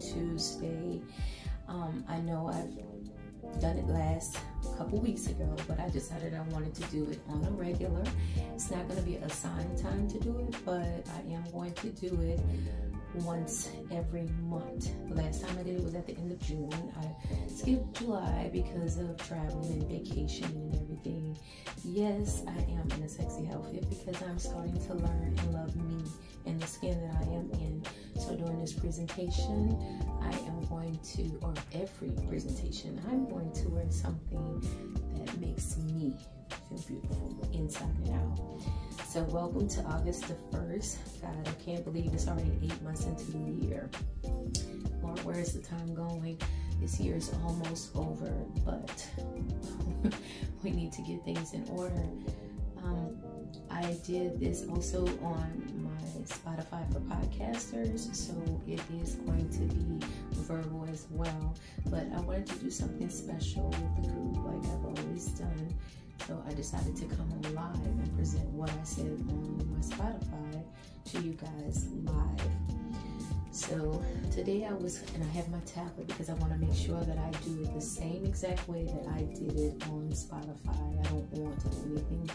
Tuesday. Um, I know I've done it last couple weeks ago, but I decided I wanted to do it on a regular. It's not going to be assigned time to do it, but I am going to do it once every month. The last time I did it was at the end of June. I skipped July because of traveling and vacation and everything. Yes, I am in a sexy outfit because I'm starting to learn and love me and the skin that I am in. So during this presentation, I am going to, or every presentation, I'm going to wear something that makes me feel beautiful inside and out. So welcome to August the 1st. God, I can't believe it's already eight months into the year. Lord, where is the time going? This year is almost over, but we need to get things in order. Um, I did this also on my Spotify for podcasters, so it is going to be verbal as well. But I wanted to do something special with the group, like I've always done. So I decided to come live and present what I said on my Spotify to you guys live. So today I was, and I have my tablet because I want to make sure that I do it the same exact way that I did it on Spotify. I don't want to do anything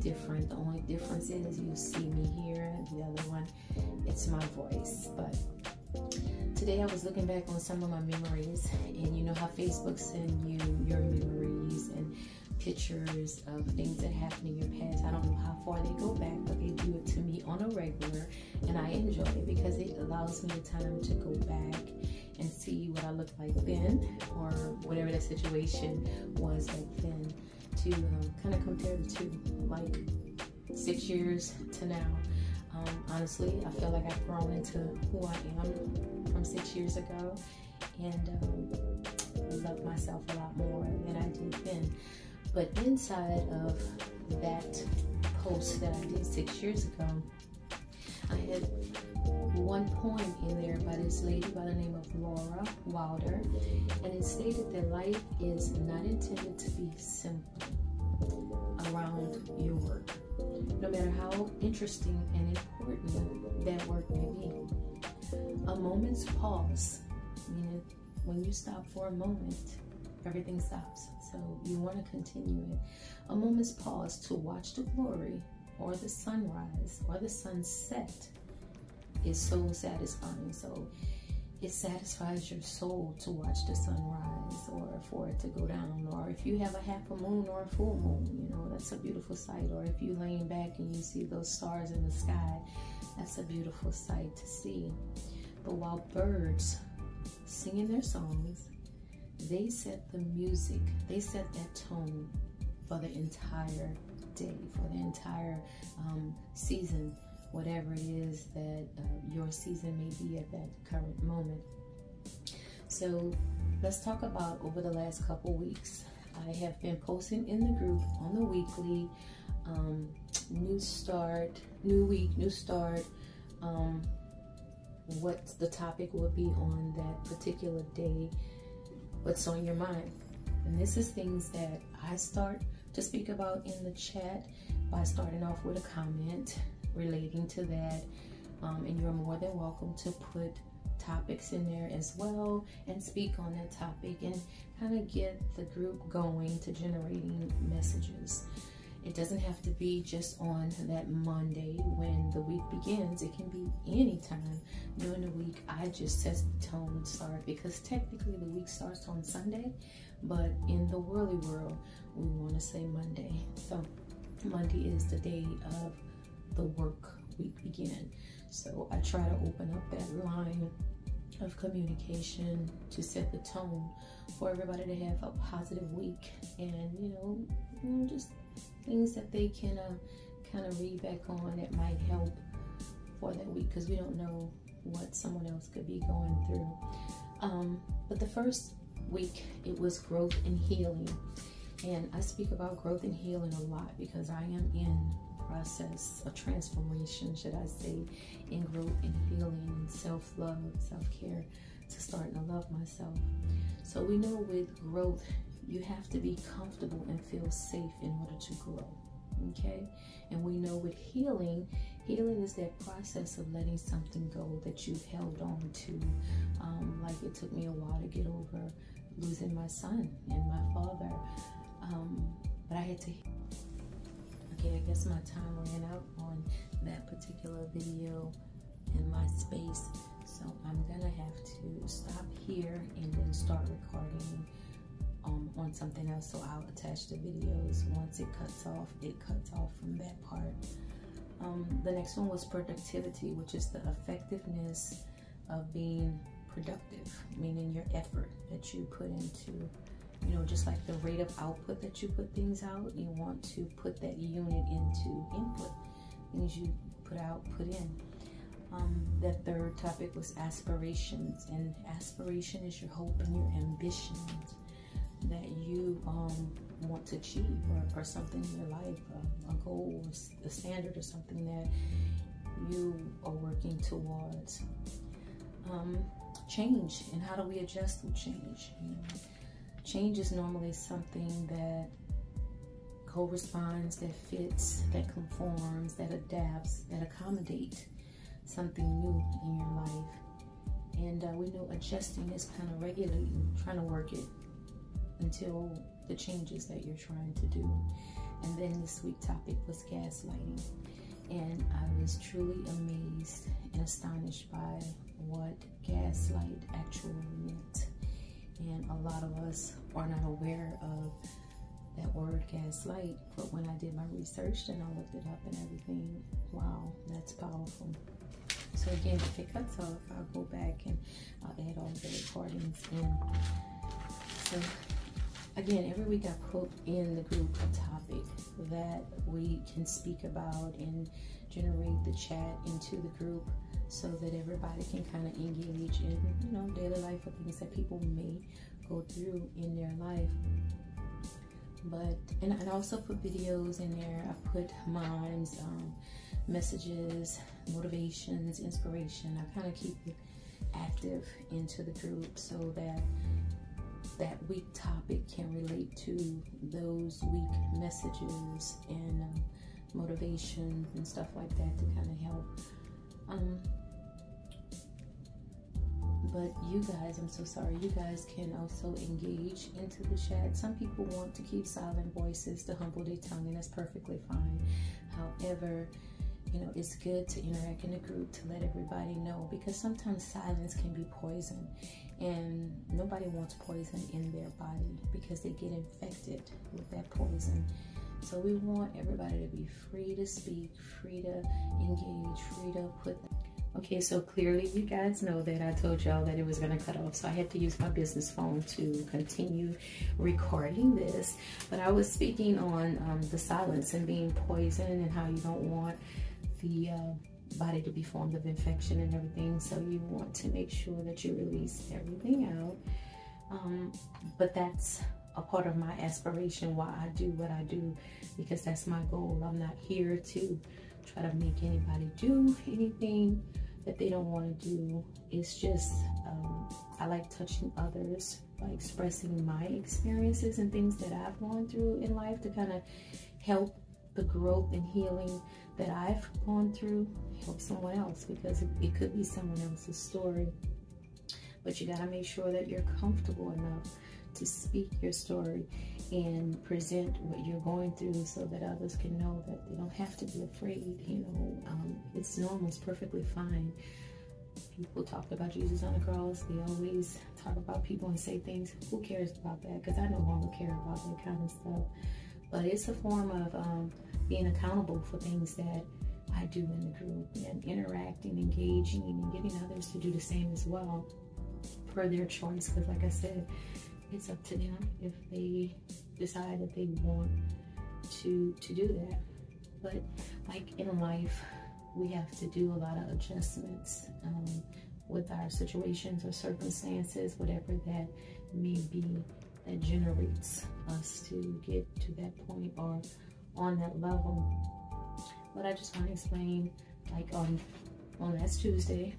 different. The only difference is you see me here, the other one, it's my voice. But today I was looking back on some of my memories, and you know how Facebook sends you your memories pictures of things that happened in your past. I don't know how far they go back, but they do it to me on a regular, and I enjoy it because it allows me the time to go back and see what I looked like then, or whatever the situation was back then, to um, kind of compare the two, like six years to now. Um, honestly, I feel like I've grown into who I am from six years ago, and um, love myself a lot more than I did then. But inside of that post that I did six years ago, I had one poem in there by this lady by the name of Laura Wilder, and it stated that life is not intended to be simple around your work, no matter how interesting and important that work may be. A moment's pause, meaning when you stop for a moment, everything stops. So you want to continue it. A moment's pause to watch the glory or the sunrise or the sunset is so satisfying. So it satisfies your soul to watch the sunrise or for it to go down. Or if you have a half a moon or a full moon, you know, that's a beautiful sight. Or if you laying back and you see those stars in the sky, that's a beautiful sight to see. But while birds singing their songs, they set the music, they set that tone for the entire day, for the entire um, season, whatever it is that uh, your season may be at that current moment. So let's talk about over the last couple weeks. I have been posting in the group on the weekly um, new start, new week, new start, um, what the topic will be on that particular day what's on your mind. And this is things that I start to speak about in the chat by starting off with a comment relating to that. Um, and you're more than welcome to put topics in there as well and speak on that topic and kind of get the group going to generating messages. It doesn't have to be just on that Monday when the week begins. It can be any time during the week. I just set the tone start because technically the week starts on Sunday, but in the worldly world, we want to say Monday. So Monday is the day of the work week begin. So I try to open up that line of communication to set the tone for everybody to have a positive week and you know just things that they can uh, kind of read back on that might help for that week because we don't know what someone else could be going through. Um, but the first week, it was growth and healing. And I speak about growth and healing a lot because I am in process of transformation, should I say, in growth and healing and self-love, self-care to starting to love myself. So we know with growth you have to be comfortable and feel safe in order to grow. Okay, and we know with healing, healing is that process of letting something go that you've held on to. Um, like it took me a while to get over losing my son and my father, um, but I had to. Okay, I guess my time ran out on that particular video in my space. So I'm gonna have to stop here and then start recording um, on something else. So I'll attach the videos. Once it cuts off, it cuts off from that part. Um, the next one was productivity, which is the effectiveness of being productive, meaning your effort that you put into, you know, just like the rate of output that you put things out, you want to put that unit into input, things you put out, put in. Um, the third topic was aspirations, and aspiration is your hope and your ambitions that you um, want to achieve or, or, something in your life, a, a goal, a standard, or something that you are working towards. Um, change and how do we adjust to change? You know, change is normally something that corresponds, that fits, that conforms, that adapts, that accommodates something new in your life. And uh, we know adjusting is kind of regulating, trying to work it until the changes that you're trying to do. And then this week topic was gaslighting. And I was truly amazed and astonished by what gaslight actually meant. And a lot of us are not aware of that word gaslight. But when I did my research and I looked it up and everything, wow, that's powerful. So again, if it cuts off, I'll go back and I'll add all the recordings in. So again, every week I put in the group a topic that we can speak about and generate the chat into the group so that everybody can kind of engage in, you know, daily life or things that people may go through in their life. But, and I also put videos in there. I put mimes, um, messages, motivations, inspiration. I kind of keep it active into the group so that that week topic can relate to those week messages and um, motivation and stuff like that to kind of help. Um, but you guys, I'm so sorry, you guys can also engage into the chat. Some people want to keep silent voices to humble their tongue, and that's perfectly fine. However, you know, it's good to interact in a group to let everybody know because sometimes silence can be poison and nobody wants poison in their body because they get infected with that poison. So we want everybody to be free to speak, free to engage, free to put. Okay, so clearly you guys know that I told y'all that it was gonna cut off, so I had to use my business phone to continue recording this. But I was speaking on um, the silence and being poison and how you don't want the uh, body to be formed of infection and everything. So you want to make sure that you release everything out. Um, but that's a part of my aspiration why I do what I do because that's my goal. I'm not here to try to make anybody do anything that they don't want to do. It's just, um, I like touching others by expressing my experiences and things that I've gone through in life to kind of help the growth and healing that I've gone through help someone else because it, it could be someone else's story. But you got to make sure that you're comfortable enough to speak your story and present what you're going through so that others can know that they don't have to be afraid. You know, um, it's normal, it's perfectly fine. People talk about Jesus on the cross. They always talk about people and say things. Who cares about that? Because I no longer care about that kind of stuff. But it's a form of um, being accountable for things that I do in the group and interacting, engaging, and getting others to do the same as well for their choice. Because, like I said, it's up to them if they decide that they want to to do that. But like in life, we have to do a lot of adjustments um, with our situations or circumstances, whatever that may be, that generates us to get to that point or on that level. But I just want to explain, like on on last Tuesday,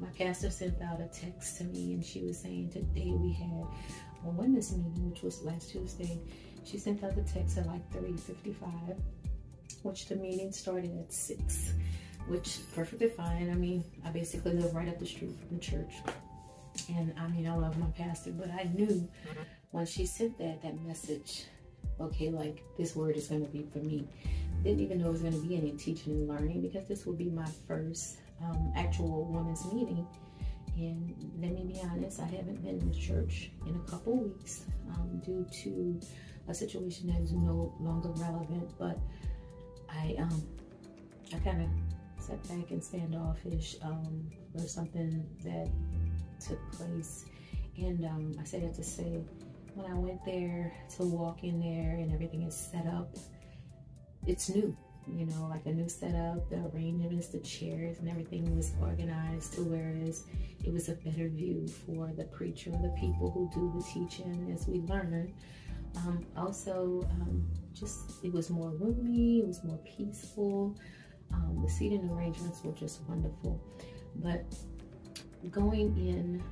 my pastor sent out a text to me, and she was saying today we had a women's meeting, which was last Tuesday. She sent out the text at like 3:55, which the meeting started at 6, which perfectly fine. I mean, I basically live right up the street from the church. And I mean, I love my pastor, but I knew when she sent that, that message, okay, like this word is going to be for me. Didn't even know it was going to be any teaching and learning because this will be my first um, actual women's meeting. And let me be honest, I haven't been in church in a couple weeks um, due to a situation that is no longer relevant. But I, um, I kind of sat back and standoffish um, for something that took place. And um, I said it to say, when I went there to walk in there and everything is set up, it's new you know, like a new setup, the arrangements, the chairs and everything was organized to whereas it was a better view for the preacher, the people who do the teaching as we learn. Um, also, um, just it was more roomy, it was more peaceful. Um, the seating arrangements were just wonderful. But going in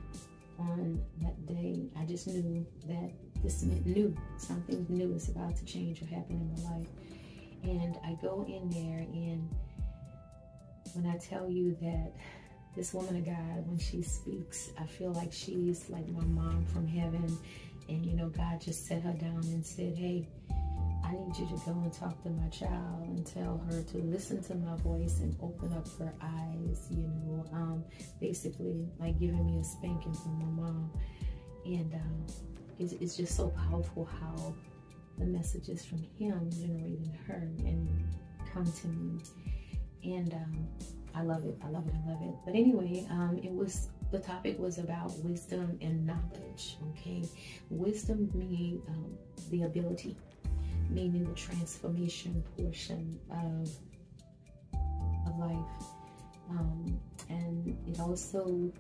on that day, I just knew that this meant new. Something new is about to change or happen in my life. And I go in there, and when I tell you that this woman of God, when she speaks, I feel like she's like my mom from heaven. And you know, God just set her down and said, Hey, I need you to go and talk to my child and tell her to listen to my voice and open up her eyes, you know, um, basically like giving me a spanking from my mom. And um, it's, it's just so powerful how the messages from him generating her and come to me. And um, I love it. I love it. I love it. But anyway, um, it was the topic was about wisdom and knowledge. Okay, wisdom being um, the ability, meaning the transformation portion of of life, um, and it also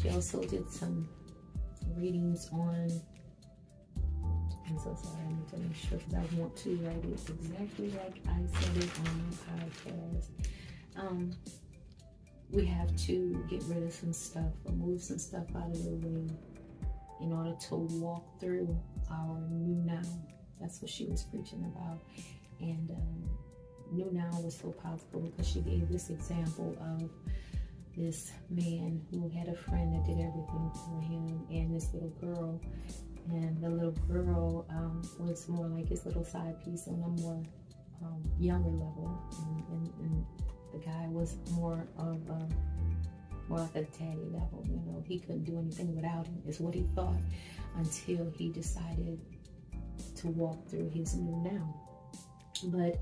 she also did some readings on I'm so sorry. I need to make sure because I want to write it exactly like I said it on my podcast. Um, we have to get rid of some stuff or move some stuff out of the way in order to walk through our new now. That's what she was preaching about. And um, new now was so powerful because she gave this example of this man who had a friend that did everything for him and this little girl and the little girl um, was more like his little side piece on a more um, younger level, and, and, and, the guy was more of a, more like a daddy level. You know, he couldn't do anything without him, is what he thought, until he decided to walk through his new now. But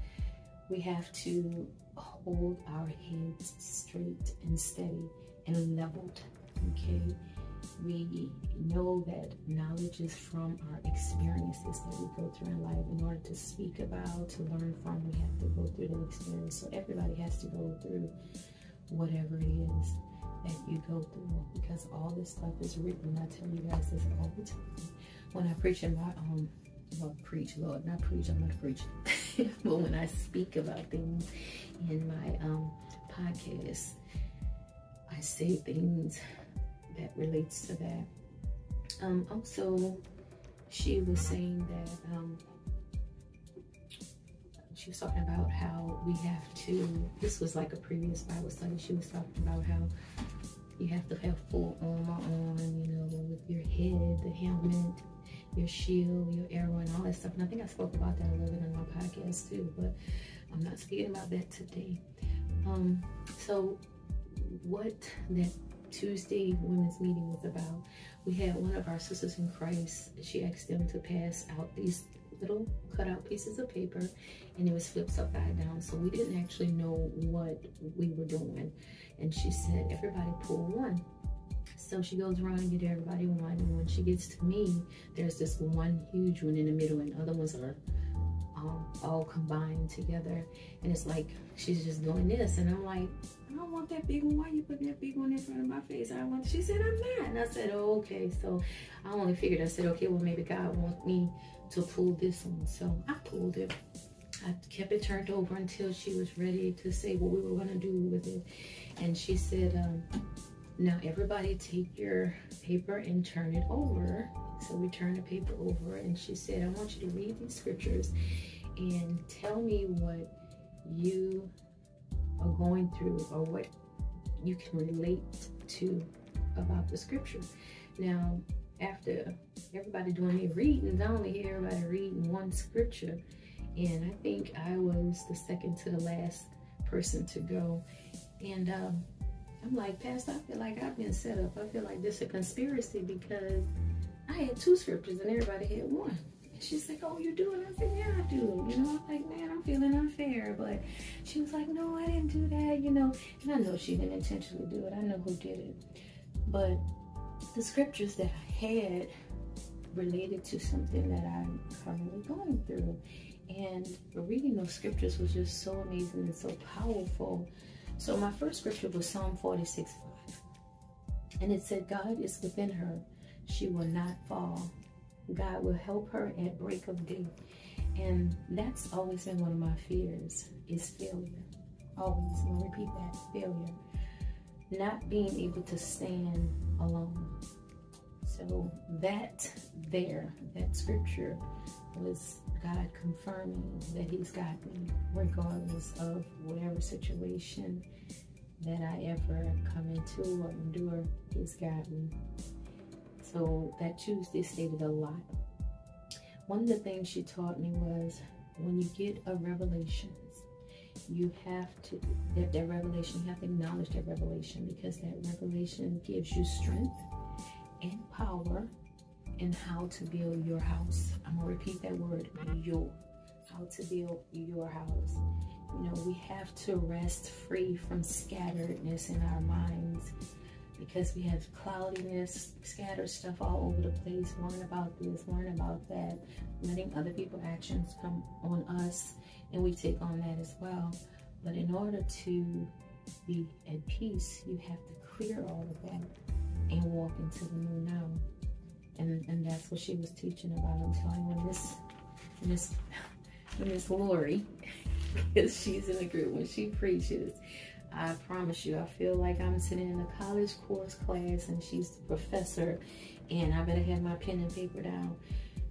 we have to hold our heads straight and steady and leveled. Okay we know that knowledge is from our experiences that we go through in life. In order to speak about, to learn from, we have to go through the experience. So everybody has to go through whatever it is that you go through because all this stuff is written. I tell you guys this all the time. When I preach in my um well preach, Lord, not preach, I'm not preaching. but when I speak about things in my um podcast, I say things that relates to that. Um, also, she was saying that um, she was talking about how we have to, this was like a previous Bible study, she was talking about how you have to have full armor on, you know, with your head, the helmet, your shield, your arrow, and all that stuff. And I think I spoke about that a little bit on my podcast too, but I'm not speaking about that today. Um, so what that Tuesday women's meeting was about. We had one of our sisters in Christ, she asked them to pass out these little cutout pieces of paper and it was flipped upside down. So we didn't actually know what we were doing. And she said, everybody pull one. So she goes around and get everybody one. And when she gets to me, there's this one huge one in the middle and other ones are um, all combined together. And it's like, she's just doing this. And I'm like, I don't want that big one. Why you putting that big one in front of my face? I want, she said, I'm not. And I said, oh, okay. So I only figured, I said, okay, well, maybe God wants me to pull this one. So I pulled it. I kept it turned over until she was ready to say what we were going to do with it. And she said, um, now everybody take your paper and turn it over. So we turned the paper over and she said, I want you to read these scriptures and tell me what you are going through or what you can relate to about the scripture. Now, after everybody doing their readings, I only hear everybody reading one scripture. And I think I was the second to the last person to go. And um, I'm like, Pastor, I feel like I've been set up. I feel like this is a conspiracy because I had two scriptures and everybody had one. And she's like, oh, you do? And I said, yeah, I do. You know, I'm like, man, I'm feeling unfair. But she was like, no, I didn't do that, you know. And I know she didn't intentionally do it. I know who did it. But the scriptures that I had related to something that I'm currently going through. And reading those scriptures was just so amazing and so powerful. So my first scripture was Psalm 46, 5. And it said, God is within her. She will not fall. God will help her at break of day. And that's always been one of my fears is failure. Always, I'm gonna repeat that, failure. Not being able to stand alone. So that there, that scripture was God confirming that He's got me, regardless of whatever situation that I ever come into or endure, He's got me. So that Tuesday stated a lot. One of the things she taught me was when you get a revelation, you have to, that, that revelation, you have to acknowledge that revelation because that revelation gives you strength and power and how to build your house. I'm gonna repeat that word, your. How to build your house. You know, we have to rest free from scatteredness in our minds because we have cloudiness, scattered stuff all over the place, worrying about this, worrying about that, letting other people's actions come on us, and we take on that as well. But in order to be at peace, you have to clear all of that and walk into the new now and and that's what she was teaching about. I'm telling you, Miss Miss Lori, because she's in the group when she preaches. I promise you, I feel like I'm sitting in a college course class and she's the professor, and I better have my pen and paper down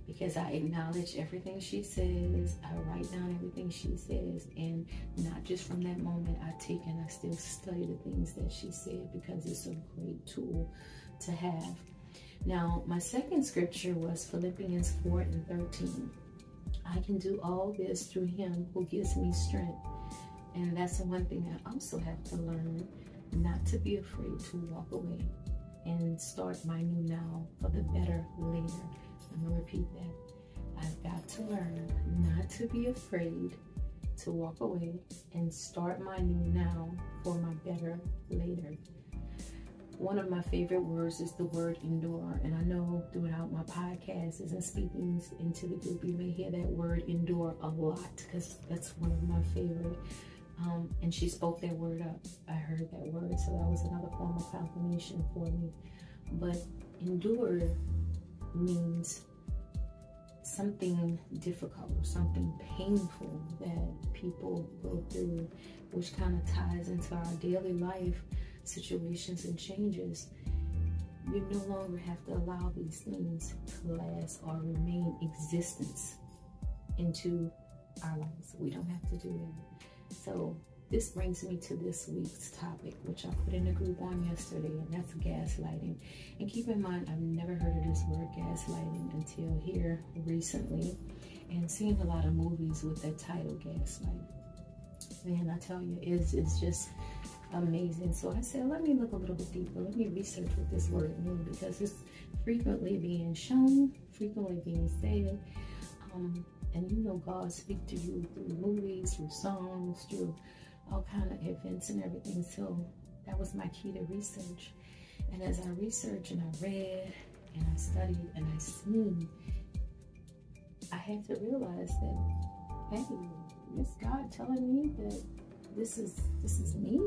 because I acknowledge everything she says. I write down everything she says, and not just from that moment, I take and I still study the things that she said because it's a great tool to have now, my second scripture was Philippians 4 and 13. I can do all this through him who gives me strength. And that's the one thing I also have to learn, not to be afraid to walk away and start my new now for the better later. I'm going to repeat that. I've got to learn not to be afraid to walk away and start my new now for my better later one of my favorite words is the word endure. And I know throughout my podcasts and speakings into the group, you may hear that word endure a lot because that's one of my favorite. Um, and she spoke that word up. I heard that word. So that was another form of confirmation for me. But endure means something difficult or something painful that people go through, which kind of ties into our daily life situations and changes, you no longer have to allow these things to last or remain existence into our lives. We don't have to do that. So this brings me to this week's topic, which I put in the group on yesterday, and that's gaslighting. And keep in mind, I've never heard of this word gaslighting until here recently, and seeing a lot of movies with that title, gaslight. Man, I tell you, it's, it's just amazing. So I said, let me look a little bit deeper. Let me research what this word means because it's frequently being shown, frequently being said. Um, and you know God speak to you through movies, through songs, through all kind of events and everything. So that was my key to research. And as I researched and I read and I studied and I seen, I had to realize that, hey, it's God telling me that this is this is me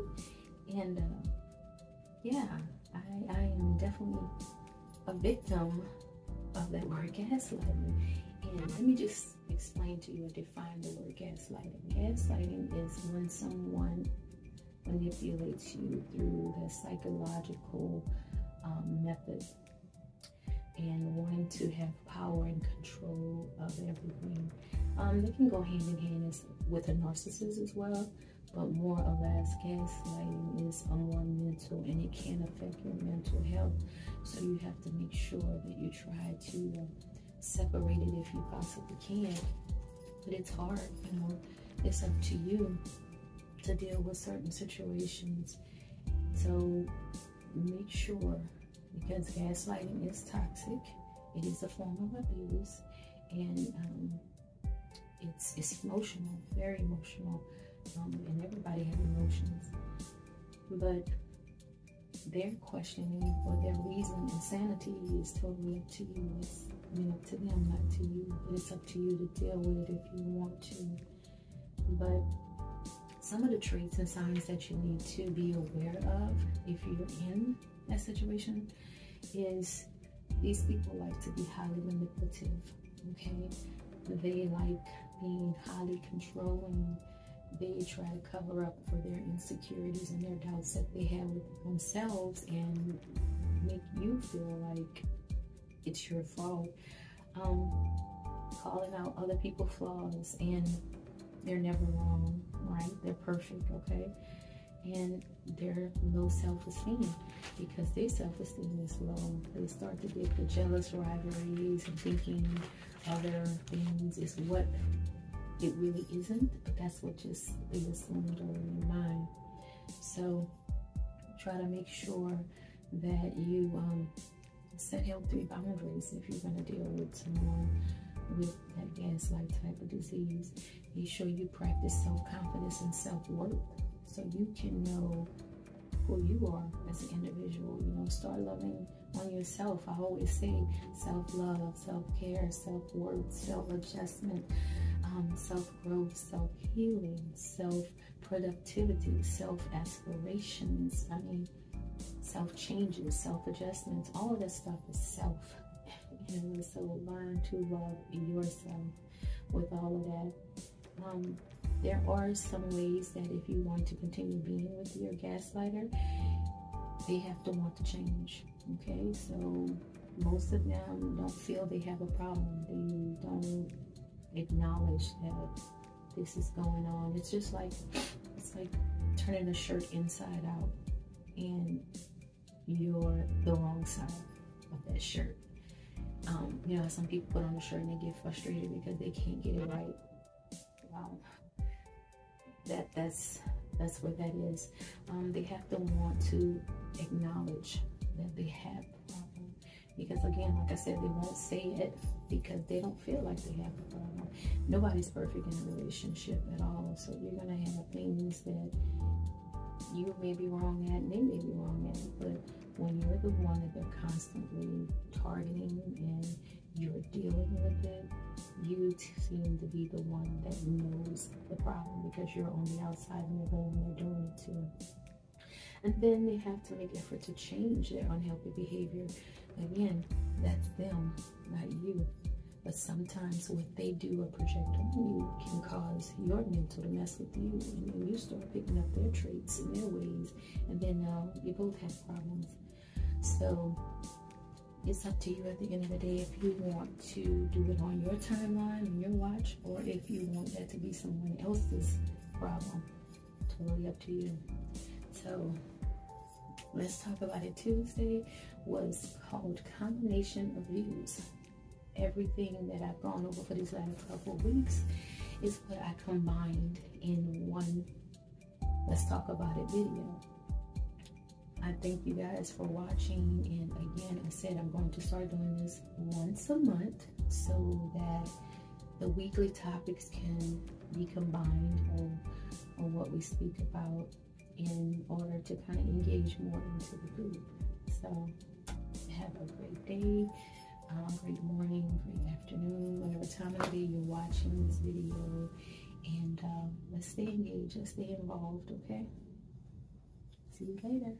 and uh, yeah, I, I am definitely a victim of that word gaslighting. And let me just explain to you and define the word gaslighting. Gaslighting is when someone manipulates you through the psychological um, method and wanting to have power and control of everything. Um, they can go hand in hand with a narcissist as well, but more or less gaslighting is a more mental and it can affect your mental health. So you have to make sure that you try to uh, separate it if you possibly can. But it's hard, you know, it's up to you to deal with certain situations. So make sure, because gaslighting is toxic, it is a form of abuse, and um, it's, it's emotional, very emotional, um, and everybody has emotions. But their questioning or their reason insanity is totally up to you. It's I mean, up to them, not to you. It's up to you to deal with it if you want to. But some of the traits and signs that you need to be aware of if you're in that situation is these people like to be highly manipulative, okay? They like being highly controlling. They try to cover up for their insecurities and their doubts that they have with themselves and make you feel like it's your fault. Um, calling out other people's flaws and they're never wrong, right? They're perfect, okay? And they're low self-esteem because their self-esteem is low. They start to get the jealous rivalries and thinking other things is what it really isn't, but that's what just is assumed or in mind. So try to make sure that you um, set healthy boundaries if you're going to deal with someone with that gaslight type of disease. Make sure you practice self-confidence and self-worth so you can know who you are as an individual. You know, start loving on yourself. I always say self-love, self-care, self-worth, self-adjustment, um, self-growth, self-healing, self-productivity, self-aspirations. I mean, self-changes, self-adjustments, all of this stuff is self. You know, so learn to love yourself with all of that. Um, there are some ways that if you want to continue being with your gaslighter, they have to want to change. Okay, so most of them don't feel they have a problem. They don't acknowledge that this is going on. It's just like it's like turning a shirt inside out and you're the wrong side of that shirt. Um, you know, some people put on a shirt and they get frustrated because they can't get it right. Wow, that that's that's what that is. Um, they have to want to acknowledge that they have because again, like I said, they won't say it because they don't feel like they have a problem. Nobody's perfect in a relationship at all, so you're gonna have things that you may be wrong at and they may be wrong at, but when you're the one that they're constantly targeting and you're dealing with it, you seem to be the one that knows the problem because you're on the outside and they're going they're doing it too. And then they have to make effort to change their unhealthy behavior. Again, that's them, not you. But sometimes what they do or project on you can cause your mental to mess with you. And then you start picking up their traits and their ways. And then now you both have problems. So it's up to you at the end of the day if you want to do it on your timeline and your watch or if you want that to be someone else's problem. Totally up to you. So let's talk about it. Tuesday was called Combination of Views everything that I've gone over for these last couple of weeks is what I combined in one let's talk about it video. I thank you guys for watching and again I said I'm going to start doing this once a month so that the weekly topics can be combined on, on what we speak about in order to kind of engage more into the group. So have a great day um, great morning, great afternoon, whatever time of day you're watching this video. And um, let's stay engaged, let's stay involved, okay? See you later.